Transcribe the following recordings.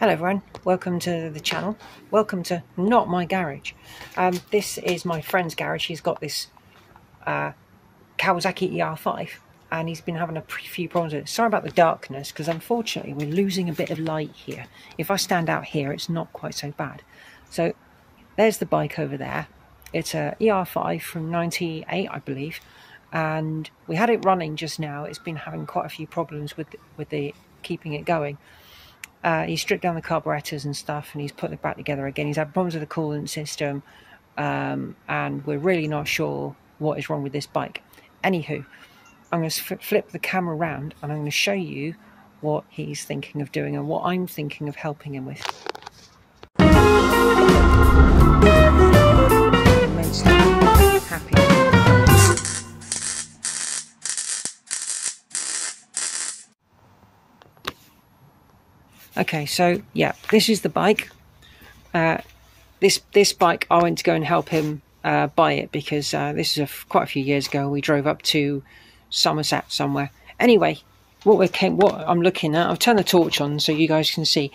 Hello everyone, welcome to the channel. Welcome to not my garage. Um, this is my friend's garage. He's got this uh, Kawasaki ER5 and he's been having a few problems with it. Sorry about the darkness because unfortunately we're losing a bit of light here. If I stand out here it's not quite so bad. So there's the bike over there. It's a ER5 from 98 I believe and we had it running just now. It's been having quite a few problems with with the keeping it going. Uh, he stripped down the carburetors and stuff, and he's put it back together again. He's had problems with the coolant system, um, and we're really not sure what is wrong with this bike. Anywho, I'm going to flip the camera around, and I'm going to show you what he's thinking of doing and what I'm thinking of helping him with. Okay, so yeah, this is the bike. Uh, this this bike, I went to go and help him uh, buy it because uh, this is a, quite a few years ago. We drove up to Somerset somewhere. Anyway, what we came, what I'm looking at, I've turned the torch on so you guys can see.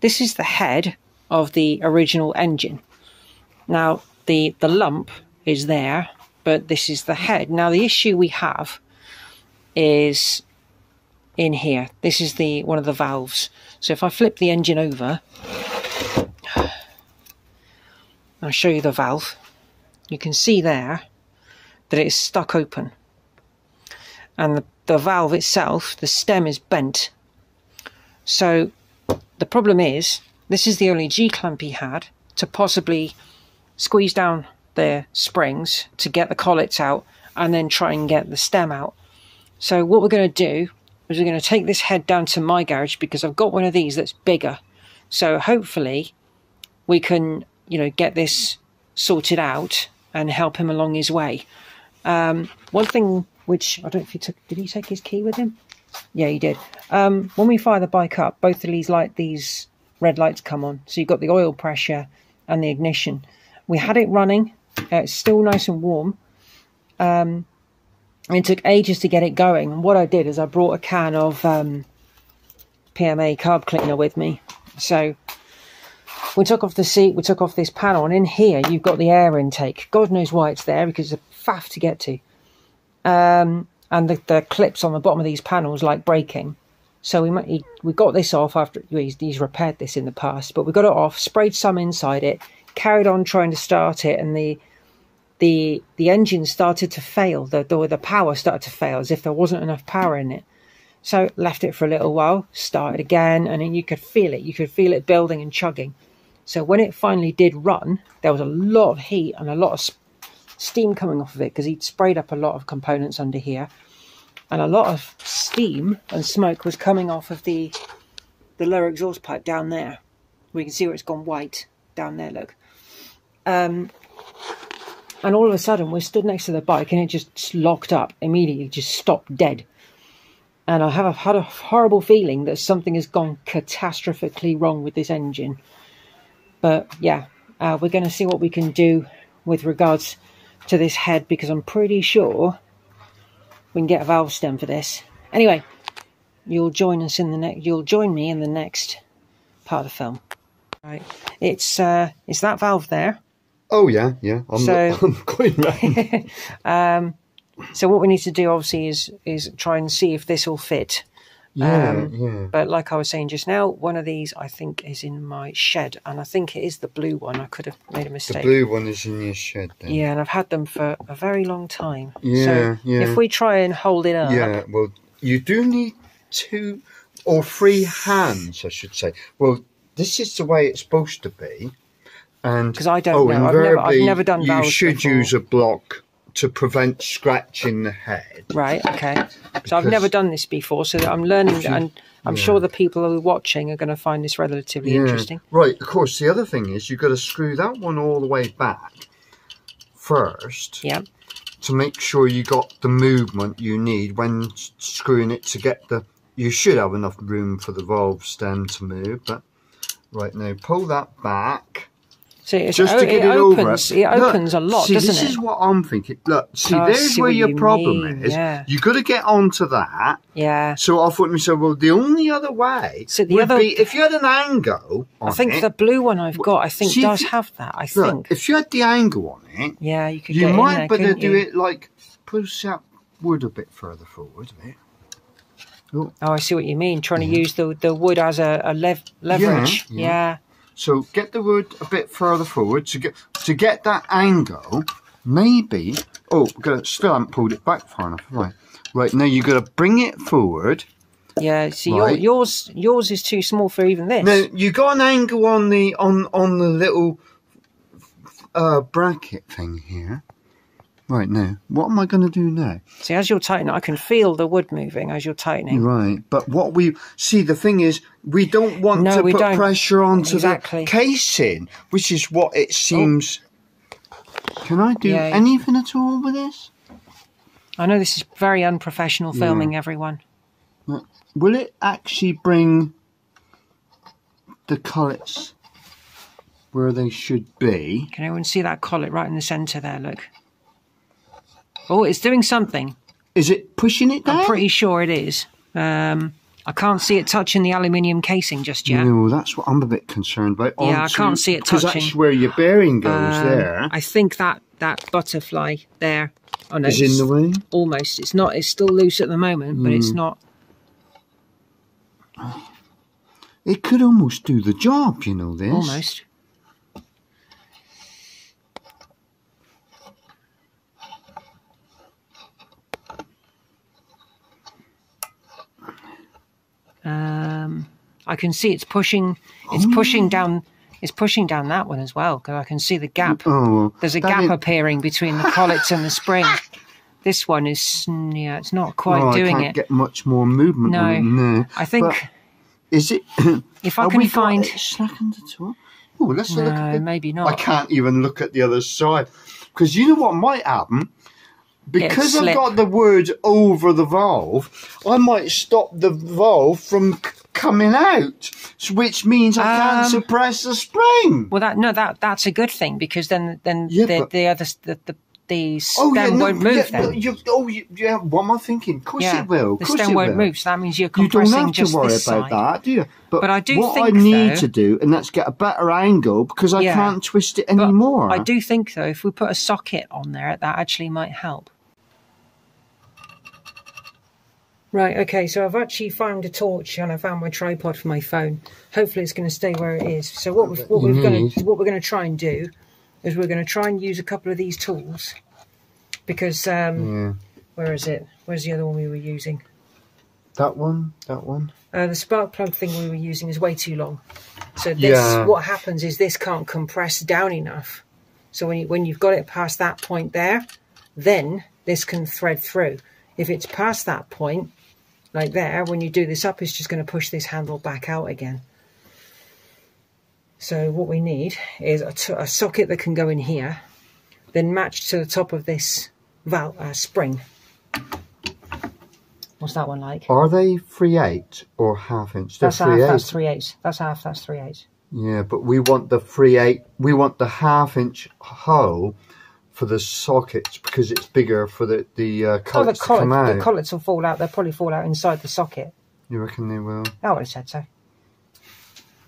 This is the head of the original engine. Now the the lump is there, but this is the head. Now the issue we have is in here. This is the one of the valves. So if I flip the engine over, I'll show you the valve. You can see there that it's stuck open. And the, the valve itself, the stem is bent. So the problem is, this is the only G-clamp he had to possibly squeeze down the springs to get the collets out and then try and get the stem out. So what we're going to do is we're going to take this head down to my garage because I've got one of these that's bigger. So hopefully we can, you know, get this sorted out and help him along his way. Um, one thing which I don't know if he took, did he take his key with him? Yeah, he did. Um, when we fire the bike up, both of these light, these red lights come on. So you've got the oil pressure and the ignition. We had it running. Uh, it's still nice and warm. Um, it took ages to get it going. And what I did is I brought a can of um, PMA carb cleaner with me. So we took off the seat, we took off this panel, and in here you've got the air intake. God knows why it's there because it's a faff to get to. Um, and the, the, clips on the bottom of these panels like breaking. So we he, we got this off after he's, he's repaired this in the past, but we got it off, sprayed some inside it, carried on trying to start it, and the the the engine started to fail. The, the the power started to fail as if there wasn't enough power in it. So left it for a little while, started again, and then you could feel it. You could feel it building and chugging. So when it finally did run, there was a lot of heat and a lot of steam coming off of it because he'd sprayed up a lot of components under here, and a lot of steam and smoke was coming off of the the lower exhaust pipe down there. We can see where it's gone white down there. Look. Um, and all of a sudden, we're stood next to the bike and it just locked up immediately, just stopped dead. And I have had a horrible feeling that something has gone catastrophically wrong with this engine. But yeah, uh, we're going to see what we can do with regards to this head because I'm pretty sure we can get a valve stem for this. Anyway, you'll join us in the next. You'll join me in the next part of the film. Right, it's uh, it's that valve there. Oh yeah, yeah. I'm, so, I'm going round. um, so what we need to do, obviously, is is try and see if this will fit. Yeah, um, yeah. But like I was saying just now, one of these I think is in my shed, and I think it is the blue one. I could have made a mistake. The blue one is in your shed. Then. Yeah, and I've had them for a very long time. Yeah, so yeah. If we try and hold it up. Yeah, well, you do need two or three hands, I should say. Well, this is the way it's supposed to be. And because I don't oh, know, I've never, I've never done You should before. use a block to prevent scratching the head. Right. Okay. So I've never done this before, so I'm learning, you, and I'm yeah. sure the people who are watching are going to find this relatively yeah. interesting. Right. Of course. The other thing is you've got to screw that one all the way back first. Yeah. To make sure you got the movement you need when screwing it to get the. You should have enough room for the valve stem to move, but right now pull that back See, it's, just to get it, it, opens. over. It opens Look, a lot, see, doesn't it? this is what I'm thinking. Look, see, Oh, there's see where your you problem mean, is. yeah. You got to get onto that. yeah. So I thought to myself, well, the only other way So the would other- be if you had an angle on I think it. the blue one I've got, I think, see does you- have that. I look, think. if you had the angle on it, Yeah, you could you might there, better do you? it like push that wood a bit further forward a bit. Oh, I see what you mean. Trying to use the the wood as a, a lev- leverage. yeah. Yeah. So get the wood a bit further forward to get to get that angle. Maybe oh, got still haven't pulled it back far enough. Right, right now you've got to bring it forward. Yeah. See, Right. your, yours yours is too small for even this. Now you got an angle on the on on the little uh, bracket thing here. Right now, what am I going to do now? See, as you're tightening, I can feel the wood moving as you're tightening. Right, but what we see the thing is we don't want No, to we put don't. pressure onto Exactly. Oh. the casing, which is what it oh. seems. Can I do Yeah. anything at all with this? I know this is very unprofessional filming, everyone. Will it actually bring the collets where they should be? Can anyone see that collet right in the centre there? Look. Oh, it's doing something. Is it pushing it down? I'm pretty sure it is. Um, I can't see it touching the aluminium casing just yet. No, that's what I'm a bit concerned about. Yeah, I can't see it touching. that's where your bearing goes Um, there. I think that that butterfly there. Oh no, Is in the way. almost. It's not. It's still loose at the moment, but it's Hmm. not. It could almost do the job, you know. This Almost. Um, I can see it's pushing. It's pushing down. It's pushing down that one as well because I can see the gap. Oh, There's a gap ain't- appearing between the collets and the spring. This one is yeah, it's not quite oh, doing I can't it. get much more movement. No. it, no. I think But is it? if I can find slackened at all? Oh, let's look at no, it. maybe I can't even look at the other side because you know what might happen. Because I've got the wood over the valve, I might stop the valve from coming out, which means I can't Um, suppress the spring. Well, that no, that that's a good thing because then then Yeah, the, but- the other the the, the Oh yeah, stem no, won't move yeah, then. you, oh you, yeah. What am I thinking? Of course yeah, it will. The stem won't will. move, so that means you're compressing You don't have to worry about side. that, do you? But, But I do what think, I need though- to do, and that's get a better angle because I Yeah. can't twist it anymore. I do think though, if we put a socket on there, that actually might help. Right, okay, so I've actually found a torch and I found my tripod for my phone. Hopefully it's going to stay where it is. So what, we've, what, we're gonna, what we're going to try and do is we're going to try and use a couple of these tools because, um, Yeah, where is it? Where's the other one we were using? that one, that one. Uh, the spark plug thing we were using is way too long. So this, Yeah. what happens is this can't compress down enough. So when you, when you've got it past that point there, then this can thread through. If it's past that point, like there, when you do this up, it's just going to push this handle back out again. So what we need is a socket that can go in here, then match to the top of this valve uh, spring. What's that one like? Are they three eight or half inch? They're That's half. eight. That's three eighths. That's half. That's three eighths. Yeah, but we want the three eight. We want the half inch hole for the sockets because it's bigger for the the uh, Oh, the collets to come out. the collets will fall out. They'll probably fall out inside the socket. you reckon they will? I would have said so.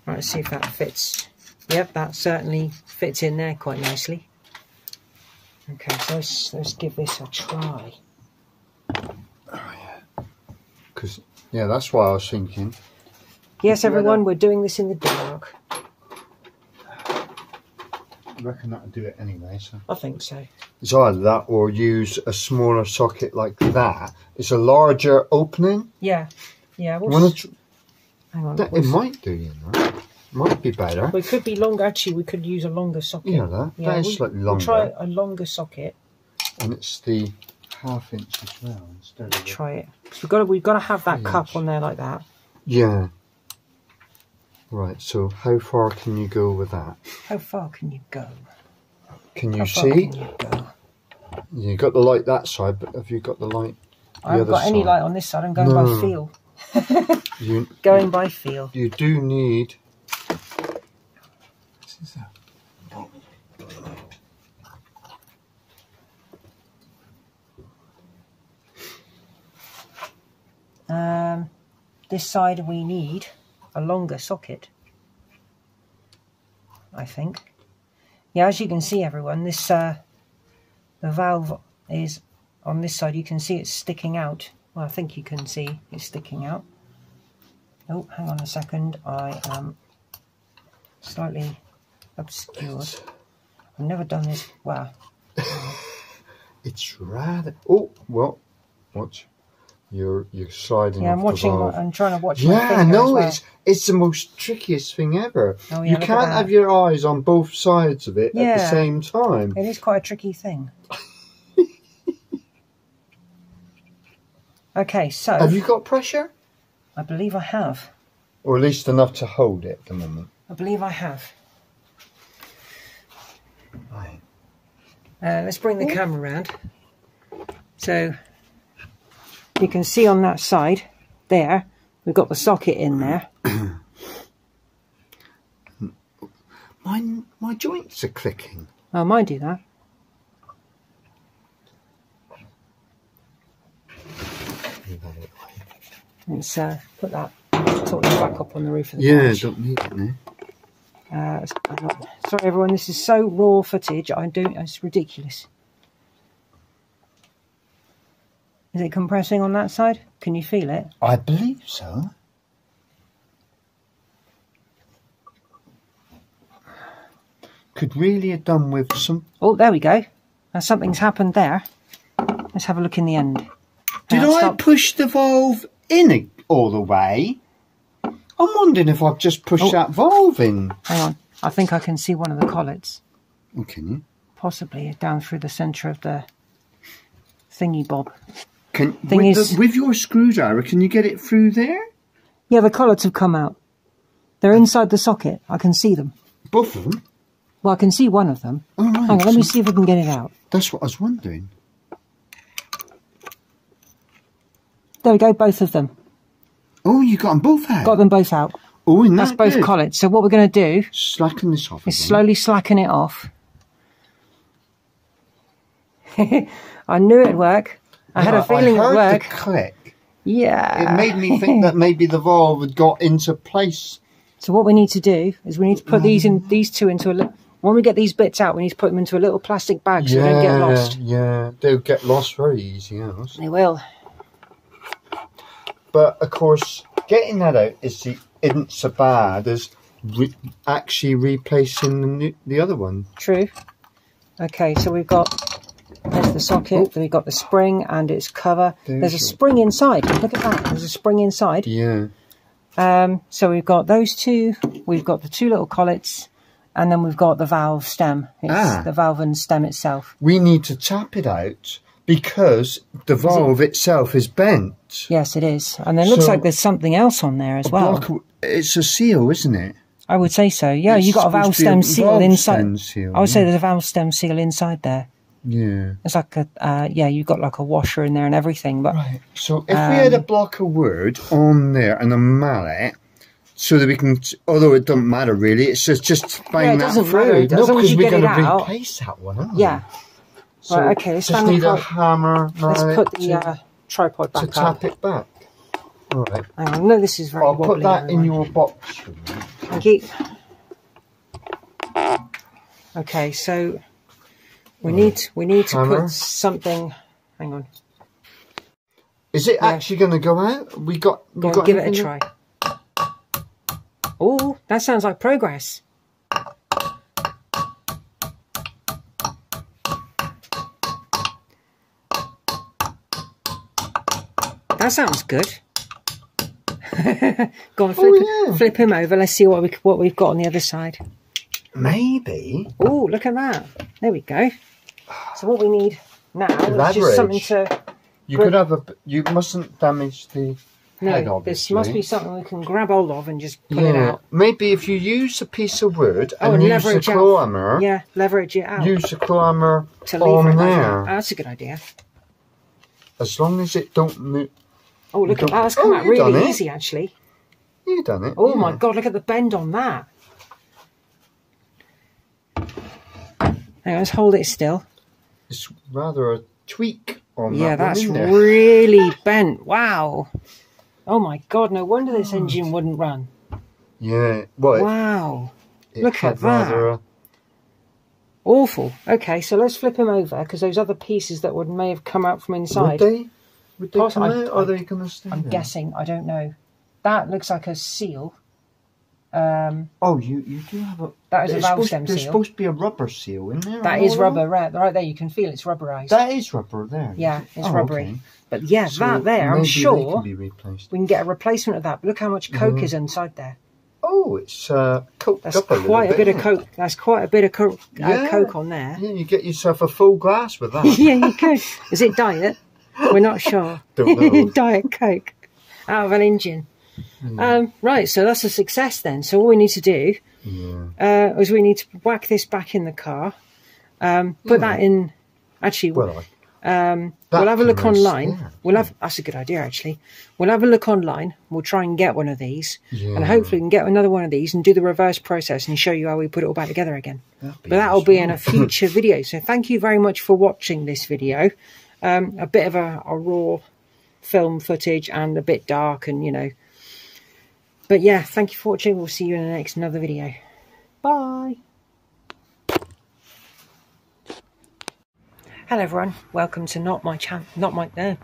Right, let's see if that fits. Yep, that certainly fits in there quite nicely. Okay, so let's, let's give this a try. Oh, yeah. Because yeah, that's why I was thinking. Yes, everyone, we're doing this in the dark. I reckon that'll do it anyway. So I think so. it's either that or use a smaller socket like that. It's a larger opening. Yeah, yeah. We'll, Wanna tr- hang on. that, we'll it s- might do, you know. Might be better. We could be longer. Actually, we could use a longer socket. Yeah, that Yeah, that is we- slightly We'll try a longer socket. and it's the half inch as well instead of Try it. 'Cause We've got to, we've got to have that cup inch. on there like that. Yeah. Right. So how far can you go with that? How far can you go? Can you see? can you go? You got the light that side, but have you got the light? I haven't got any side. light on this side. I'm going No. by feel. You Going by feel. you do need. Um, this side we need a longer socket. I think. Yeah, as you can see, everyone, this uh, the valve is on this side. You can see it's sticking out. Well, I think you can see it's sticking out. Oh, hang on a second. I am slightly obscured. I've never done this. Wow. It's rather. Oh, well, watch. You're you're sliding. Yeah, I'm watching. I'm trying to watch. Yeah, no, well. it's it's the most trickiest thing ever. Oh, yeah, you can't have your eyes on both sides of it at the same time. It is quite a tricky thing. okay, so Have you got pressure? I believe I have. Or at least enough to hold it at the moment. I believe I have. Right. Uh, let's bring the camera around. So you can see on that side there, we've got the socket in there. My my joints are clicking. Oh, mine do that. Let's uh, put that totally back up on the roof of the Yeah, couch. don't need it now. Uh, sorry, everyone. This is so raw footage. I don't It's ridiculous. Is it compressing on that side? Can you feel it? I believe so. Could really have done with some. Oh, there we go. Now something's happened there. Let's have a look in the end. Did Now, I stop. push the valve in all the way? I'm wondering if I've just pushed Oh. that valve in. Hang on. I think I can see one of the collets, Oh, can you? possibly down through the centre of the thingy bob. Can Thing with, is- the, with your screwdriver? Can you get it through there? Yeah, the collets have come out. They're inside the socket. I can see them. Both of them. Well, I can see one of them. Oh right. On, let me see if I can get it out. That's what I was wondering. There we go, both of them. Oh, you got them both out. Got them both out. Oh, and That's both collets. So what we're going to do Slacken this off. is again. slowly slacken it off. I knew it'd work. I had a feeling I heard it'd work. the click. Yeah. It made me think that maybe the valve had got into place. So what we need to do is we need to put these in mm. these two into a li- when we get these bits out, we need to put them into a little plastic bag so they don't get lost. Yeah, they'll get lost very easy. Yes. They will. But of course, getting that out is the, isn't so bad as re- actually replacing the, new, the other one. True. Okay, so we've got there's the socket, then we've got the spring and its cover. There's There's a spring inside. Look at that. There's a spring inside. Yeah. Um, so we've got those two. We've got the two little collets, and then we've got the valve stem. It's Ah. the valve and stem itself. We need to tap it out because the valve itself is bent. Yes, it is. And it looks So- like there's something else on there as well. Block- it's a seal, isn't it? I would say so. Yeah, It's you got a valve be a stem seal valve inside. stem seal, I would say there's a valve stem seal inside there. Yeah. It's like a uh, yeah, you've got like a washer in there and everything. But Right. So if we had Um, a block of wood on there and a mallet, so that we can, although it doesn't matter really, it's just just bang Yeah, it that through. matter, no, because we're going to out. replace that one. Aren't we? yeah, So Right, okay, let's just need a hammer let's put the to, uh, tripod to back up. tap it back. All right. Hang on, I know this is very I'll wobbly. put that in your box. Thank you. Okay, so we need we need to Hammer. put something. Hang on, Is it Yeah. actually going to go out? We got. we go on, got give it a try. Oh, that sounds like progress. That sounds good. Go on, oh, flip, Oh, yeah. flip him over. Let's see what we what we've got on the other side. Maybe. Oh, look at that. There we go. So what we need now is just something to. You could have a. You mustn't damage the head. No, obviously. this must be something we can grab hold of and just pull it out. maybe if you use a piece of wood Oh, and, and use the leverage claw hammer, Yeah, leverage it out use the claw hammer to lever on there. Oh, that's a good idea. As long as it don't move. Oh, look at that. That's oh, come Oh, out really easy, actually. You done it. Oh yeah. my god, look at the bend on that. Hang on, let's hold it still. It's rather a tweak on Yeah, that one, that's isn't really bent. Wow. Oh my god, no wonder this engine wouldn't run. Yeah. Well, Wow. it, it look at that. a- Awful. Okay, so let's flip him over because those other pieces that would may have come out from Would inside. they? Would they Poss- come out? I- are they going to stay I'm there? guessing. I don't know. That looks like a seal. Um, Oh, you, you do have a. that is a valve supposed, stem There's supposed to be a rubber seal in there. That is rubber, right, right there. You can feel it's rubberized. That is rubber there. Yeah, it's Oh, rubbery. okay. but yeah, So that there, I'm sure can be replaced. we can get a replacement of that. But look how much coke Mhm. is inside there. Oh, it's uh, coked That's up a quite a bit of coke. That's quite a bit of coke, uh, coke on there. Yeah, you get yourself a full glass with that. yeah, you could. Is it diet? We're not sure. Don't know. diet coke out of an engine. Hmm. Um, right, so that's a success then. So all we need to do Yeah. uh, is we need to whack this back in the car, um, put that in. Actually, Well, um, we'll have a look online. there. We'll have that's a good idea actually. We'll have a look online. We'll try and get one of these, yeah. and hopefully we can get another one of these and do the reverse process and show you how we put it all back together again. That'd But that'll be in a future video. So thank you very much for watching this video. Um, a bit of a, a raw film footage and a bit dark and you know. But yeah, thank you for watching. We'll see you in the next another video. Bye. Hello everyone. Welcome to not my channel. Not my. Uh,